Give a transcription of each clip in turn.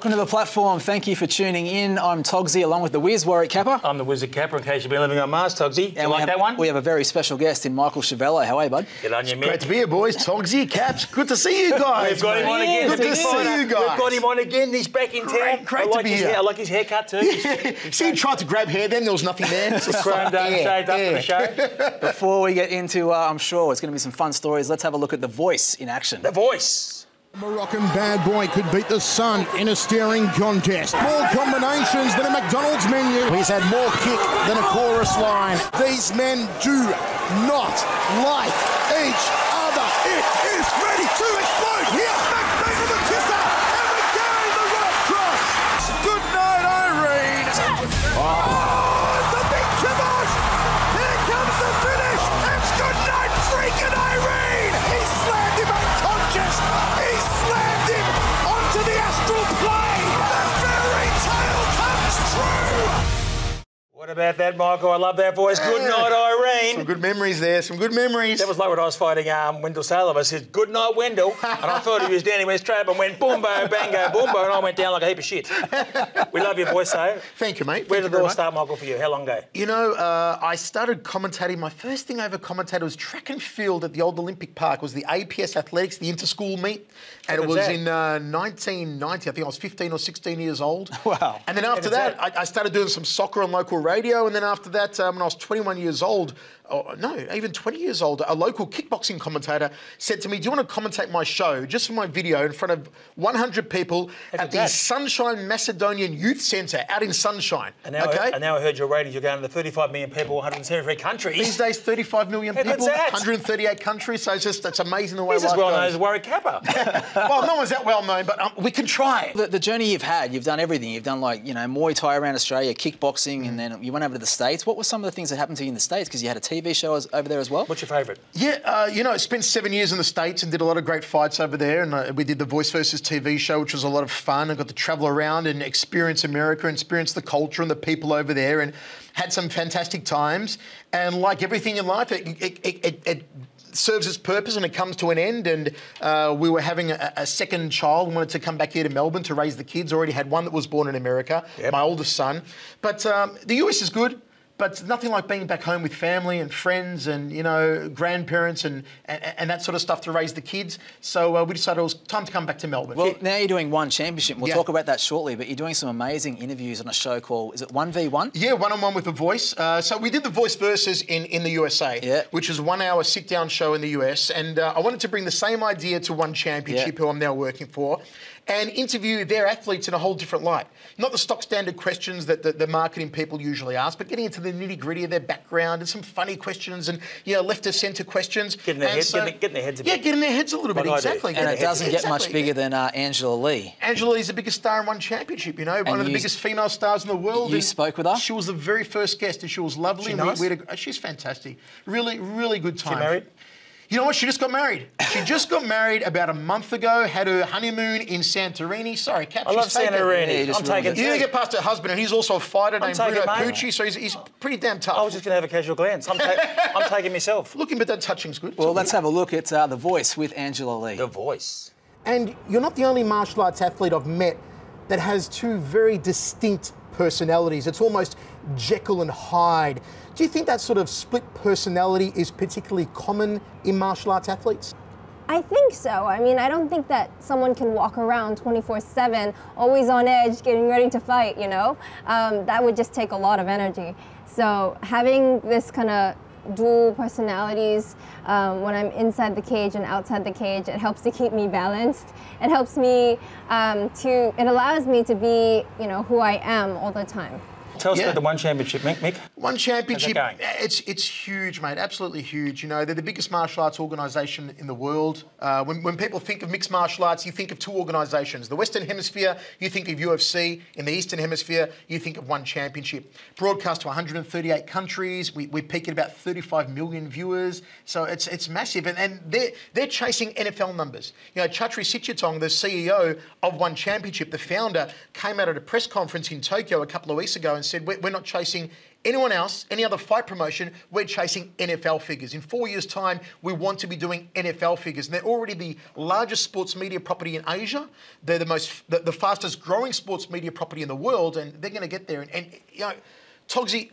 Welcome to the platform. Thank you for tuning in. I'm Togsy along with the Wiz, Warwick Capper. I'm the Wizard Capper in case you've been living on Mars, Togsy. Do you like have, that one? We have a very special guest in Michael Schiavello. How are you, bud? Get on your Great to be here, boys. Togsy, Caps. Good to see you guys. We've got him on again. Yes, Good to see you guys. We've got him on again. He's back in Great- town. great I to be his here. hair. I like his haircut too. He's See, you tried to grab hair then, there was nothing there. It's just chromed up, yeah, shaved up for the show. Before we get into, uh, I'm sure it's going to be some fun stories, let's have a look at The Voice in action. The voice. Moroccan bad boy could beat the sun in a steering contest. More combinations than a McDonald's menu. He's had more kick than a chorus line. These men do not like each other. It is ready to explode here. What about that, Michael? I love that voice. Good night, Irene. Some good memories there, some good memories. That was like when I was fighting um, Wendell Salem. I said, good night, Wendell. And I thought he was down in West Trap and went boom, bo, bango, boom, bo, and I went down like a heap of shit. We love your voice, though. Thank you, mate. Where Thank did you it all much. start, Michael, for you? How long ago? You know, uh, I started commentating. My first thing I ever commentated was track and field at the old Olympic Park. It was the APS Athletics, the inter-school meet. And When it was was that? in uh, 1990. I think I was 15 or 16 years old. Wow. And then after that, that? I, I started doing some soccer on local radio. And then after that, um, when I was 21 years old, oh, no, even 20 years old, a local kickboxing commentator said to me, Do you want to commentate my show just for my video in front of 100 people How at the that? Sunshine Macedonian Youth Centre out in Sunshine? And now, okay? I, and now I heard your ratings. You're going to the 35 million people, 173 countries. These days, 35 million How people, 138 countries. So it's just it's amazing the way He's as life well known goes. as Warwick Capper. well, no one's that well known, but um, we can try. The, the journey you've had, you've done everything. You've done like, you know, Muay Thai around Australia, kickboxing, and then you went over to the States. What were some of the things that happened to you in the States? Because you had a TV show as, over there as well. What's your favourite? Yeah, uh, you know, I spent seven years in the States and did a lot of great fights over there. And uh, we did the Voice versus TV show, which was a lot of fun. I got to travel around and experience America, and experience the culture and the people over there, and had some fantastic times. And like everything in life, it, it, it, it, it serves its purpose and it comes to an end. And uh, we were having a, a second child, and wanted to come back here to Melbourne to raise the kids. Already had one that was born in America, Yep. my oldest son. But um, the US is good. But it's nothing like being back home with family and friends and you know grandparents and, and, and that sort of stuff to raise the kids. So uh, we decided it was time to come back to Melbourne. Well, now you're doing one championship. We'll Yeah. talk about that shortly, but you're doing some amazing interviews on a show called, is it 1v1? Yeah, one on one with the voice. Uh, so we did the voice versus in, in the USA, Yeah. which is one hour sit down show in the US. And uh, I wanted to bring the same idea to One Championship, Yeah. who I'm now working for, and interview their athletes in a whole different light. Not the stock standard questions that the, the marketing people usually ask, but getting into the nitty gritty of their background and some funny questions and you know left of centre questions. Getting their And head- getting- getting their heads a bit. yeah, getting their heads a little bit Like I do. exactly. And it doesn't get much bigger than uh, Angela Lee. Angela is the biggest star in one championship, you know, one of the biggest female stars in the world. you and spoke with her? She was the very first guest, and she was lovely. She and we- nice? we had a- she's fantastic. Really, really good time. married? You know what? She just got married. She just got married about a month ago. Had her honeymoon in Santorini. Sorry, Cap. I love Santorini. Yeah, I'm ruined taking it. You need to get past her husband, and he's also a fighter named Bruno. Pucci, so he's, he's pretty damn tough. I was just going to have a casual glance. I'm, ta- I'm taking myself. looking, but that touching's good. Well, let's have a look at uh, The Voice with Angela Lee. The voice. And you're not the only martial arts athlete I've met that has two very distinct personalities. It's almost Jekyll and Hyde. Do you think that sort of split personality is particularly common in martial arts athletes? I think so. I mean, I don't think that someone can walk around 24 7, always on edge, getting ready to fight, you know? Um, that would just take a lot of energy. So, having this kind of dual personalities um, when I'm inside the cage and outside the cage, it helps to keep me balanced. It helps me um, to, it allows me to be, you know, who I am all the time. Tell us Yeah. about the one championship, Mick. Mick. One championship, going? it's it's huge, mate. Absolutely huge. You know, they're the biggest martial arts organisation in the world. Uh, when, when people think of mixed martial arts, you think of two organisations. The Western Hemisphere, you think of UFC. In the Eastern Hemisphere, you think of one championship. Broadcast to 138 countries. We, we peak at about 35 million viewers. So it's it's massive. And, and they're, they're chasing NFL numbers. You know, Chatri Sityodtong, the CEO of One Championship, the founder, came out at a press conference in Tokyo a couple of weeks ago and said, we're, we're not chasing anyone else, any other fight promotion, we're chasing NFL figures. In four years' time, we want to be doing NFL figures. And they're already the largest sports media property in Asia. They're the most, the, the fastest growing sports media property in the world, and they're going to get there. And, and you know, Togsy,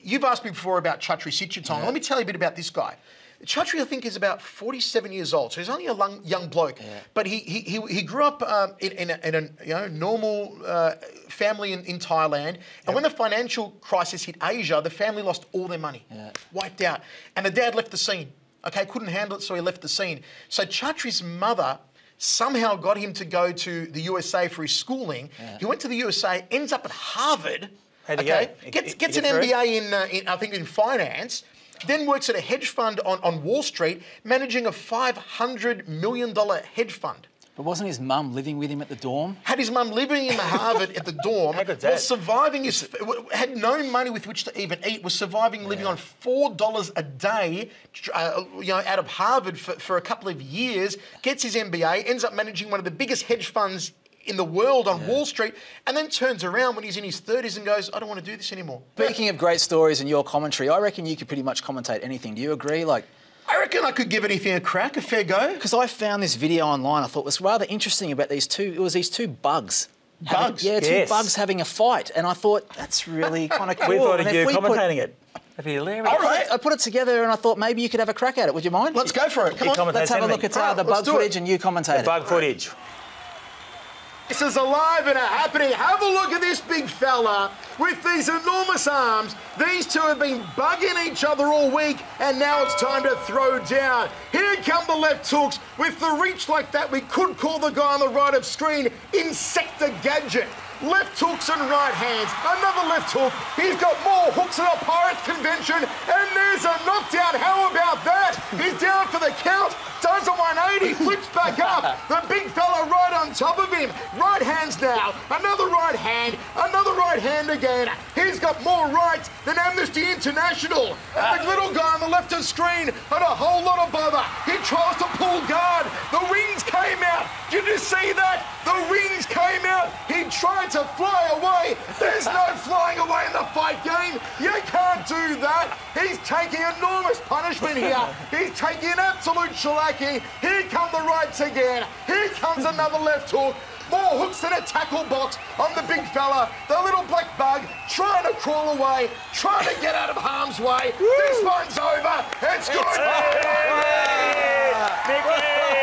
you've asked me before about Chatri Sityodtong. Yeah. Let me tell you a bit about this guy. Chatri, I think, is about 47 years old, so he's only a young, young bloke. But he, he, he, he grew up um, in, in, a, in a you know, normal uh, family in, in Thailand. And when the financial crisis hit Asia, the family lost all their money, wiped out. And the dad left the scene. Okay, couldn't handle it, so he left the scene. So Chatri's mother somehow got him to go to the USA for his schooling. He went to the USA, ends up at Harvard. How'd okay, go? Gets, gets he an? MBA in, uh, in, I think, in finance. Then works at a hedge fund on, on Wall Street, managing a $500 million hedge fund. But wasn't his mum living with him at the dorm? Had his mum living in the Harvard at the dorm, How good's that? was surviving his, had no money with which to even eat, was surviving living on $4 a day, uh, you know, out of Harvard for, for a couple of years, gets his MBA, ends up managing one of the biggest hedge funds in the world on Wall Street, and then turns around when he's in his 30s and goes, I don't want to do this anymore. Speaking of great stories and your commentary, I reckon you could pretty much commentate anything. Do you agree? Like, I reckon I could give anything a crack, a fair go. because I found this video online, I thought was rather interesting about these two. It was these two bugs. having- Bugs? yeah, two Yes. bugs having a fight, and I thought that's really kind of cool. We thought And of you we put- commentating it. That'd be hilarious. All right. I put it together, and I thought maybe you could have a crack at it. Would you mind? Let's go for it. Come You on. Let's have a look at uh, the bug do it. footage, and you commentate it. Bug footage. This is alive and happening. Have a look at this big fella with these enormous arms. These two have been bugging each other all week, and now it's time to throw down. Here come the left hooks with the reach like that. We could call the guy on the right of screen Insector Gadget. Left hooks and right hands. Another left hook. He's got more hooks than a Pirates convention, and there's a knockdown. How about that? He's down for the count. Does a 180, flips back up. The big fella top of him. Right hands now. Another right hand. Another right hand again. He's got more rights than Amnesty International. And the little guy on the left of screen had a whole lot of bother. He tries to pull guard. The wings came out. Did you see that? The wings came out. He tried to fly away. There's no flying away in the fight game. Do that. He's taking enormous punishment here. He's taking an absolute shellacking. Here come the rights again. Here comes another left hook. More hooks in a tackle box on the big fella. The little black bug trying to crawl away, trying to get out of harm's way. This one's over. It's good.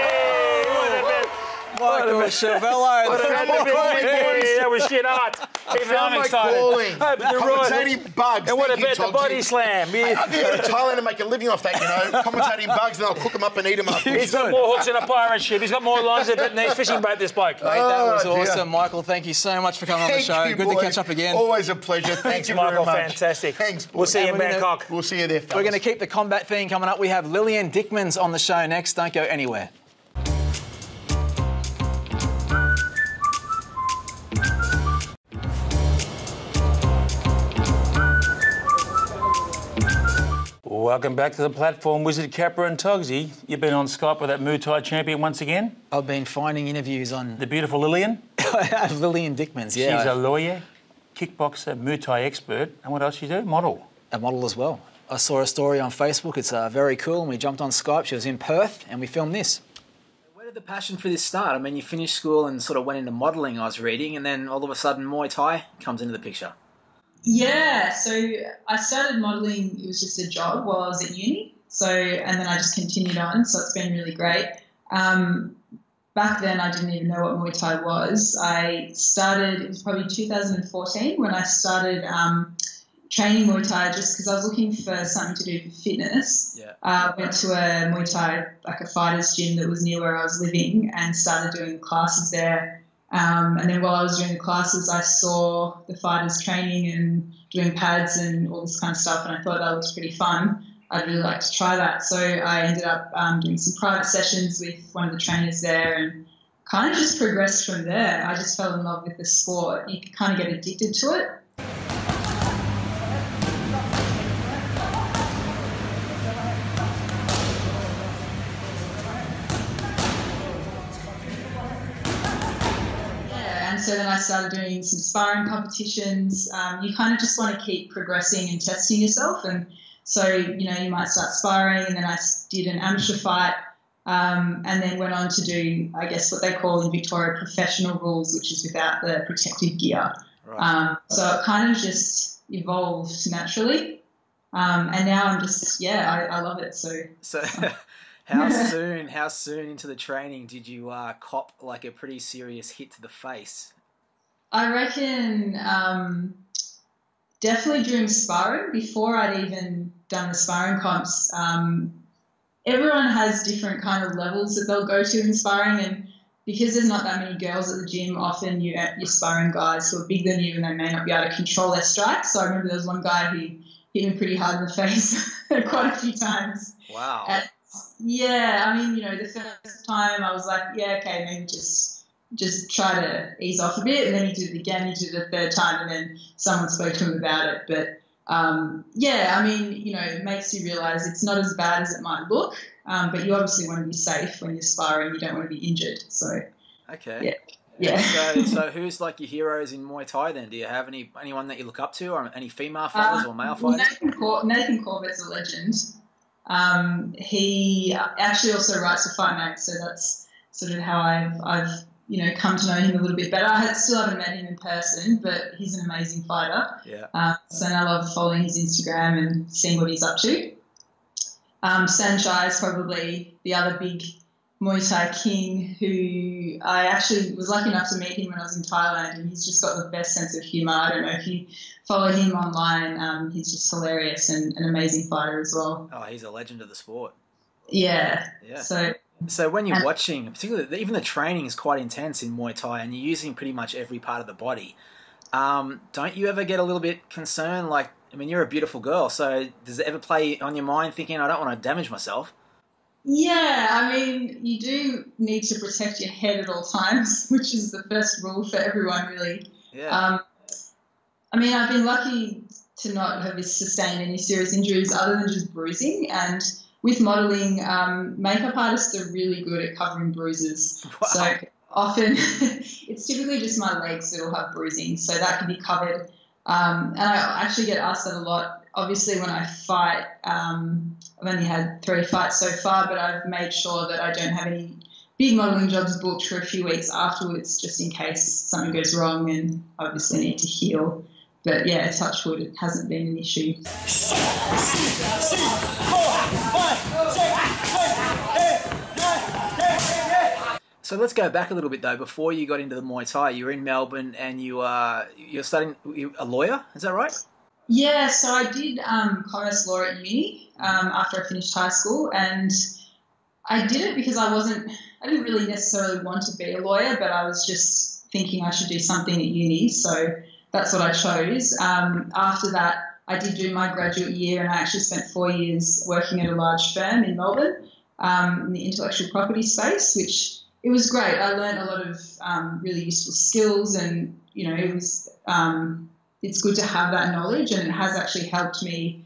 Michael Schiavello. What a That was shit hot. Even found I'm my excited. calling. Hey, but you're right. Commentating bugs. And what about the Togsy. body slam? I can go to Thailand and make a living off that, you know, commentating bugs, and I'll cook them up and eat them afterwards. He's got more hooks than a pirate ship. He's got more lines than a fishing boat, this bloke. Mate, that oh, was Oh, dear. awesome, Michael. Thank you so much for coming on the Thank show. you, Good to catch up again. Always a pleasure. Thank Thanks, you Michael. very much. Fantastic. Thanks. We'll see you in And gonna- Bangkok. We'll see you there, fellas. We're going to keep the combat theme coming up. We have Lilian Dikmans on the show next. Don't go anywhere. Welcome back to the platform, Wizard Capper and Togsy. You've been on Skype with that Muay Thai champion once again, I've been finding interviews on the beautiful Lilian. Lilian Dikmans. Yeah, She's a lawyer, kickboxer, Muay Thai expert, and what else you do? Model. a model as well. I saw a story on Facebook. It's uh, very cool. And we jumped on Skype. She was in Perth, and we filmed this. Where did the passion for this start? I mean, you finished school and sort of went into modelling. I was reading, and then all of a sudden, Muay Thai comes into the picture. Yeah, so I started modelling, it was just a job while I was at uni. So, and then I just continued on, so it's been really great. Um, back then, I didn't even know what Muay Thai was. I started, it was probably 2014 when I started um, training Muay Thai just because I was looking for something to do for fitness. Yeah. Uh, went to a Muay Thai, like a fighter's gym that was near where I was living and started doing classes there. Um, and then while I was doing the classes, I saw the fighters training and doing pads and all this kind of stuff, and I thought that was pretty fun. I'd really like to try that. So I ended up um, doing some private sessions with one of the trainers there and kind of just progressed from there. I just fell in love with the sport. You kind of get addicted to it. Started doing some sparring competitions. Um, you kind of just want to keep progressing and testing yourself. And so, you know, you might start sparring, and then I did an amateur fight, um, and then went on to do, I guess, what they call in Victoria professional rules, which is without the protective gear. Right. Um, so it kind of just evolved naturally. Um, and now I'm just, yeah, I, I love it. So So, how soon? How soon into the training did you uh, cop like a pretty serious hit to the face? I reckon um, definitely during sparring, before I'd even done the sparring comps, um, everyone has different kind of levels that they'll go to in sparring, and because there's not that many girls at the gym, often you, you're sparring guys who are bigger than you and they may not be able to control their strikes. So I remember there was one guy who hit me pretty hard in the face quite a few times. Wow. And, yeah, I mean, you know, the first time I was like, yeah, okay, maybe just just try to ease off a bit, and then he did it again. He did it a third time, and then someone spoke to him about it. But um, yeah, I mean, you know, it makes you realise it's not as bad as it might look. Um, but you obviously want to be safe when you're sparring. You don't want to be injured. So Okay. yeah. So, so who's like your heroes in Muay Thai then? Do you have any anyone that you look up to, or any female fighters Uh, or male fighters? Nathan, Cor- Nathan Corbett's a legend. Um, he actually also writes for Fight Mag, so that's sort of how I've, I've you know come to know him a little bit better. I had- still haven't met him in person, but he's an amazing fighter. Yeah. Um, so I love following his Instagram and seeing what he's up to. Um, Saenchai is probably the other big Muay Thai king who I actually was lucky enough to meet him when I was in Thailand, and he's just got the best sense of humour. I don't know if you follow him online, um, he's just hilarious and an amazing fighter as well. Oh, he's a legend of the sport. Yeah. Yeah. So So when you're watching, particularly even the training is quite intense in Muay Thai, and you're using pretty much every part of the body. Um, don't you ever get a little bit concerned? Like, I mean, you're a beautiful girl, so does it ever play on your mind thinking, I don't want to damage myself? Yeah, I mean, you do need to protect your head at all times, which is the first rule for everyone, really. Yeah. Um, I mean, I've been lucky to not have sustained any serious injuries other than just bruising. And with modelling, um, makeup artists are really good at covering bruises. Wow. So often it's typically just my legs that'll have bruising, so that can be covered. Um, and I actually get asked that a lot. Obviously, when I fight, um, I've only had three fights so far, but I've made sure that I don't have any big modelling jobs booked for a few weeks afterwards, just in case something goes wrong and obviously need to heal. But yeah, touch wood, it hasn't been an issue. So let's go back a little bit though. Before you got into the Muay Thai, you were in Melbourne and you uh, you're studying a lawyer. Is that right? Yeah, so I did um, commerce law at uni um, after I finished high school, and I did it because I wasn't, I didn't really necessarily want to be a lawyer, but I was just thinking I should do something at uni, so that's what I chose. Um, after that, I did do my graduate year, and I actually spent four years working at a large firm in Melbourne um, in the intellectual property space, which it was great. I learned a lot of um, really useful skills, and you know, it was. Um, it's good to have that knowledge and it has actually helped me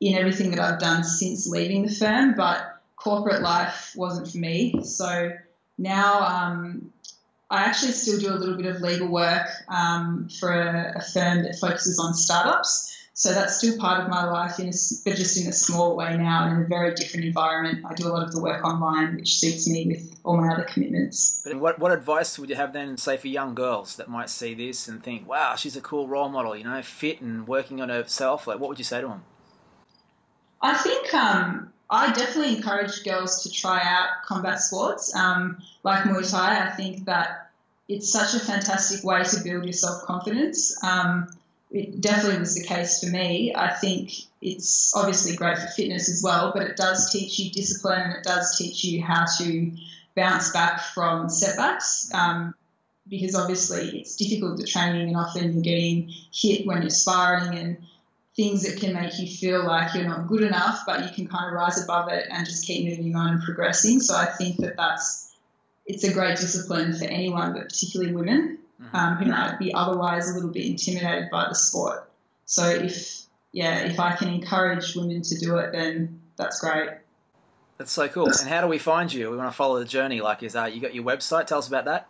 in everything that I've done since leaving the firm. But corporate life wasn't for me. So now um, I actually still do a little bit of legal work um, for a, a, firm that focuses on startups. So that's still part of my life, in a, but just in a small way now, in a very different environment. I do a lot of the work online, which suits me with all my other commitments. But what what advice would you have then, say, for young girls that might see this and think, "Wow, she's a cool role model," you know, fit and working on herself? Like, what would you say to them? I think um, I definitely encourage girls to try out combat sports um, like Muay Thai. I think that it's such a fantastic way to build your self confidence. Um, it definitely was the case for me. I think it's obviously great for fitness as well, but it does teach you discipline and it does teach you how to bounce back from setbacks. Um, because obviously it's difficult to training and often you're getting hit when you're sparring and things that can make you feel like you're not good enough, but you can kind of rise above it and just keep moving on and progressing. So I think that that's it's a great discipline for anyone, but particularly women um, who might be otherwise a little bit intimidated by the sport. So if yeah, if I can encourage women to do it, then that's great. That's so cool. And how do we find you? We want to follow the journey. Like, is uh, you got your website? Tell us about that.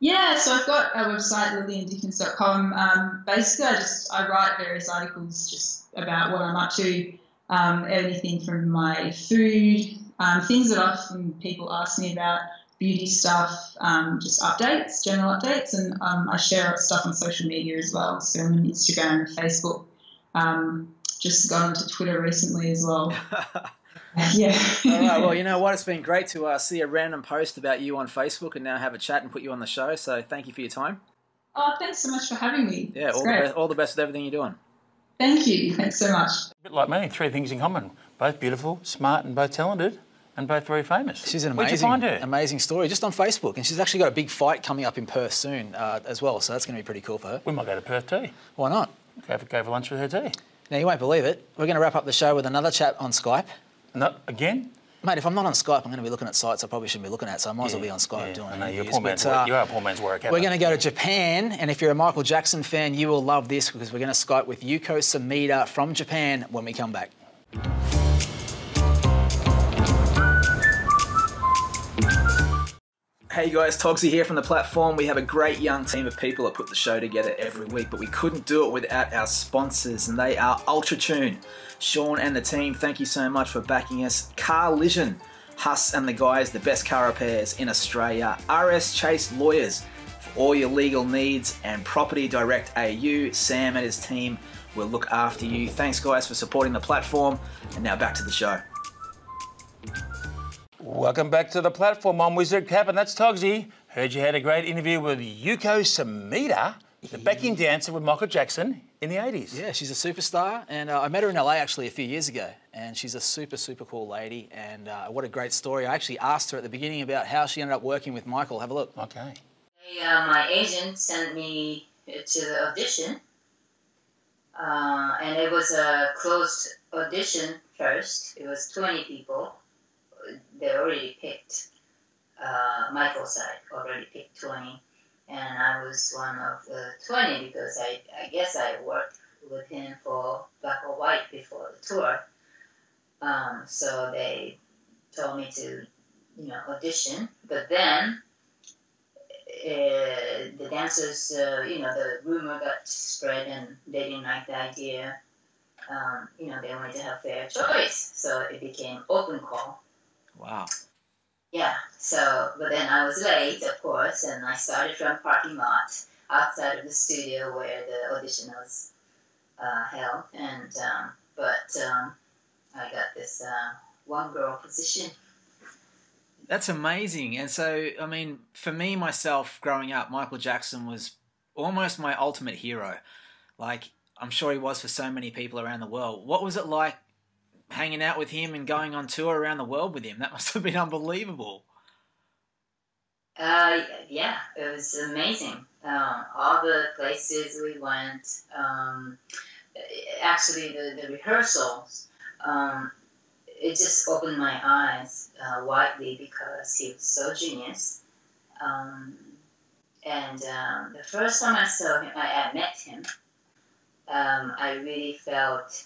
Yeah, so I've got a website, liliandikmans.com. Um, basically, I just I write various articles just about what I'm up to, um, anything from my food, um, things that often people ask me about, beauty stuff, um, just updates, general updates, and um, I share stuff on social media as well. So I'm on Instagram, Facebook. Um, just got onto Twitter recently as well. yeah. All right. Well, you know what? It's been great to uh, see a random post about you on Facebook and now have a chat and put you on the show. So thank you for your time. Oh, thanks so much for having me. Yeah, It's all the, great. best, all the best with everything you're doing. Thank you. Thanks so much. A bit like me, three things in common. Both beautiful, smart, and both talented, and both very famous. She's an amazing, find her? amazing story just on Facebook, and she's actually got a big fight coming up in Perth soon uh, as well. So that's going to be pretty cool for her. We might go to Perth too. Why not? Go for, go for lunch with her too. Now you won't believe it. We're going to wrap up the show with another chat on Skype. No, again? Mate, if I'm not on Skype, I'm going to be looking at sites I probably shouldn't be looking at, so I might as well be on Skype Yeah, doing I know, you're poor man's But, work. uh, You are a poor man's work. We're going to go to Japan, and if you're a Michael Jackson fan, you will love this because we're going to Skype with Yuko Sumida from Japan when we come back. Hey guys, Togsy here from the platform. We have a great young team of people that put the show together every week, but we couldn't do it without our sponsors, and they are UltraTune. Sean and the team, thank you so much for backing us. Car Carlision, Huss and the guys, the best car repairs in Australia. RS Chase Lawyers for all your legal needs, and Property Direct AU. Sam and his team will look after you. Thanks, guys, for supporting the platform. And now back to the show. Welcome back to the platform. I'm Wizard Cap, and that's Togsy. Heard you had a great interview with Yuko Sumida, the backing dancer with Michael Jackson in the 80s. Yeah, she's a superstar, and uh, I met her in LA actually a few years ago, and she's a super, super cool lady, and uh, what a great story. I actually asked her at the beginning about how she ended up working with Michael. Have a look. Okay. Uh, my agent sent me to the audition, uh, and it was a closed audition first. It was 20 people. They already picked, uh, Michael's side already picked 20, and I was one of the 20 because I, I guess I worked with him for Black or White before the tour. Um, so they told me to, you know, audition, but then uh, the dancers, uh, you know, the rumor got spread and they didn't like the idea. Um, you know, they wanted to have fair choice, so it became open call. Wow. Yeah. So, but then I was late, of course, and I started from parking lot outside of the studio where the audition was uh, held, and um, but um, I got this uh, one girl position. That's amazing. And so, I mean, for me, myself, growing up, Michael Jackson was almost my ultimate hero. Like, I'm sure he was for so many people around the world. What was it like hanging out with him and going on tour around the world with him? That must have been unbelievable. Uh, yeah, it was amazing. Um, all the places we went, um, actually, the, the rehearsals, um, it just opened my eyes uh, widely because he was so genius. Um, and um, the first time I saw him, I, I met him, um, I really felt,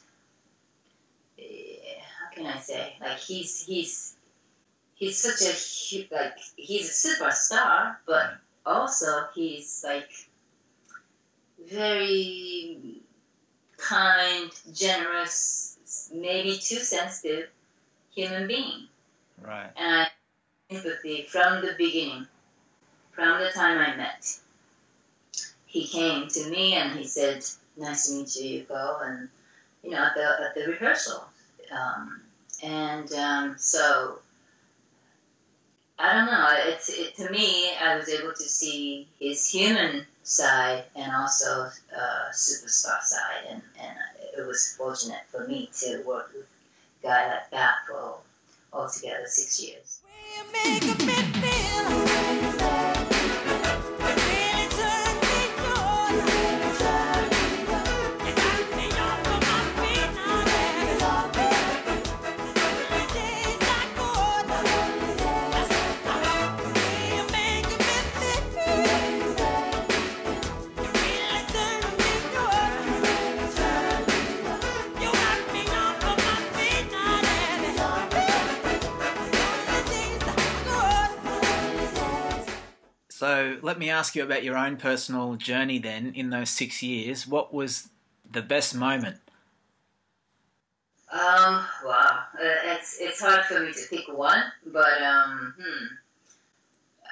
how can I say, like he's he's he's such a like he's a superstar, but also he's like very kind, generous, maybe too sensitive human being. Right. And I empathy from the beginning, from the time I met. He came to me and he said, "Nice to meet you, Yuko," and you know at the at the rehearsal, um, and um, so I don't know. It's it, to me, I was able to see his human side and also uh, superstar side, and, and it was fortunate for me to work with a guy like that for altogether six years. Let me ask you about your own personal journey then in those six years. What was the best moment? Um, wow, uh, it's it's hard for me to pick one, but um, hmm.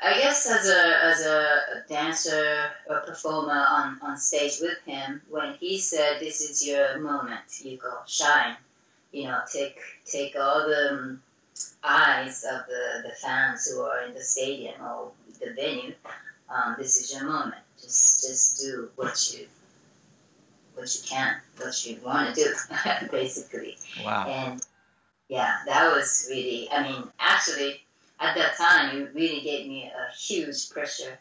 I guess as a as a dancer or performer on, on stage with him, when he said, "This is your moment, you go shine," you know, take take all the um, eyes of the, the fans who are in the stadium or the venue. Um, this is your moment. Just just do what you what you can, what you want to do, basically. Wow. And yeah, that was really. I mean, actually, at that time, it really gave me a huge pressure.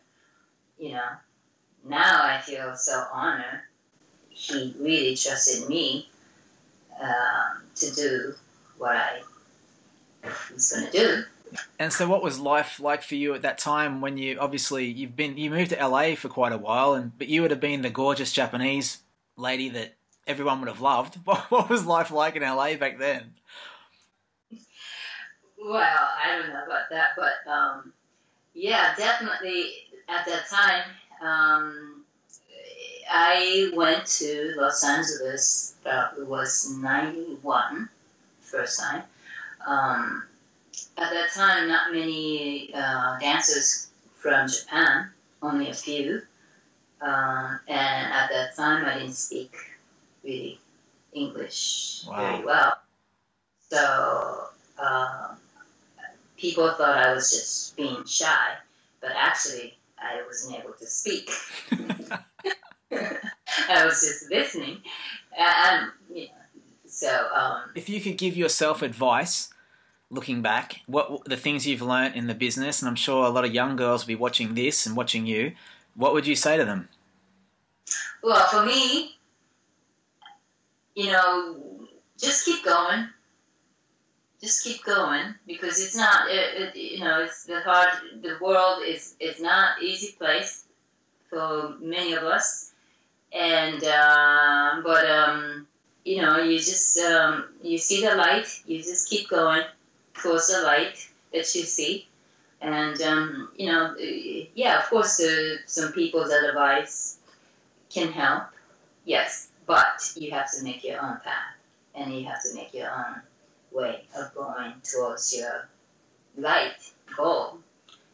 You know, now I feel so honored. He really trusted me um, to do what I was going to do. And so, what was life like for you at that time when you obviously you've been you moved to LA for quite a while, and but you would have been the gorgeous Japanese lady that everyone would have loved. What, what was life like in LA back then? Well, I don't know about that, but um, yeah, definitely at that time, um, I went to Los Angeles. Uh, it was 91, first time. Um, at that time, not many uh, dancers from Japan, only a few. Um, and at that time, I didn't speak really English Wow. very well. So um, people thought I was just being shy, but actually, I wasn't able to speak. I was just listening. And, you know, so, um, If you could give yourself advice, looking back, what the things you've learnt in the business, and I'm sure a lot of young girls will be watching this and watching you. What would you say to them? Well, for me, you know, just keep going. Just keep going because it's not, it, it, you know, it's the hard. The world is is not easy place for many of us, and um, but um, you know, you just um, you see the light. You just keep going towards the light that you see, and um, you know, yeah, of course, uh, some people's advice can help, yes, but you have to make your own path and you have to make your own way of going towards your light goal.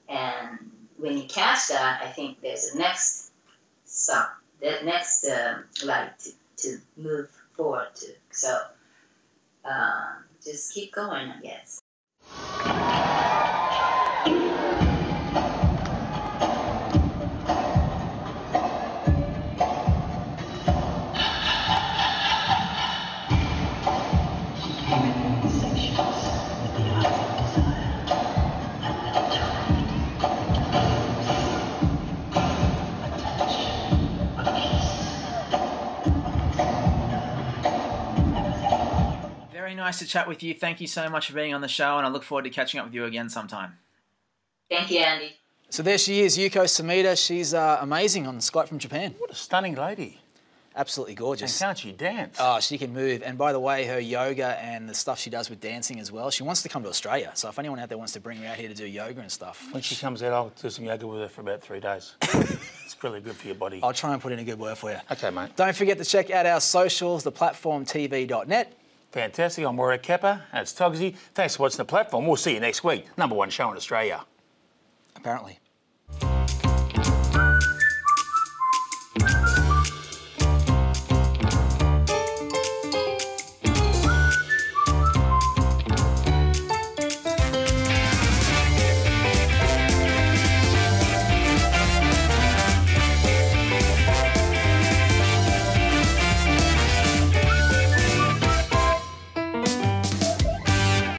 And when you catch that, I think there's a next stop, that next um, light to, to move forward to. So um, just keep going, I guess. Very nice to chat with you. Thank you so much for being on the show, and I look forward to catching up with you again sometime. Thank you, Andy. So there she is, Yuko Sumida. She's uh, amazing on Skype from Japan. What a stunning lady. Absolutely gorgeous. And can't she dance? Oh, she can move. And by the way, her yoga and the stuff she does with dancing as well, she wants to come to Australia. So if anyone out there wants to bring her out here to do yoga and stuff, when she comes out, I'll do some yoga with her for about three days. it's really good for your body. I'll try and put in a good word for you. Okay, mate. Don't forget to check out our socials, theplatformtv.net. Fantastic. I'm Warwick Capper. That's Togsy. Thanks for watching the platform. We'll see you next week. Number one show in Australia. Apparently.